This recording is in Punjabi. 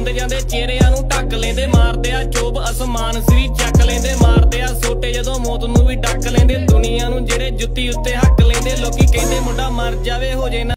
ਆਉਂਦੇ ਜਾਂਦੇ ਚਿਹਰਿਆਂ ਨੂੰ ਢੱਕ ਲੈਂਦੇ, ਮਾਰਦੇ ਆ ਚੋਬ ਅਸਮਾਨ ਸਰੀ ਚੱਕ ਲੈਂਦੇ, ਮਾਰਦੇ ਆ ਸੋਟੇ ਜਦੋਂ ਮੌਤ ਨੂੰ ਵੀ ਡੱਕ ਲੈਂਦੇ, ਦੁਨੀਆ ਨੂੰ ਜਿਹੜੇ ਜੁੱਤੀ ਉੱਤੇ ਹੱਕ ਲੈਂਦੇ, ਲੋਕੀ ਕਹਿੰਦੇ ਮੁੰਡਾ ਮਰ ਜਾਵੇ, ਹੋ ਜੇ ਨਾ